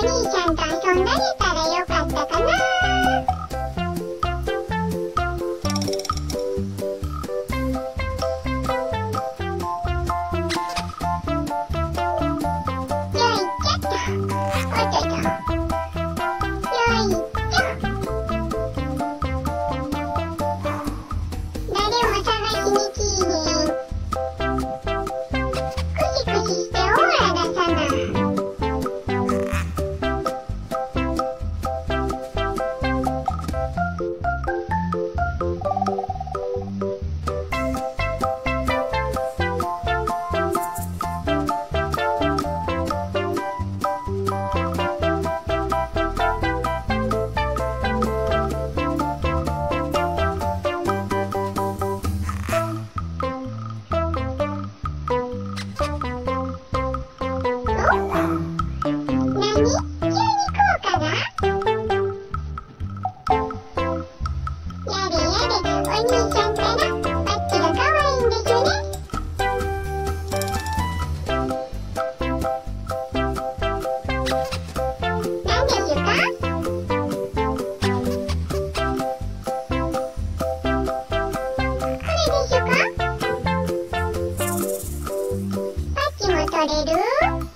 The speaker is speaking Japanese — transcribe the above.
兄ちゃんと遊んだりしたらよかった。される？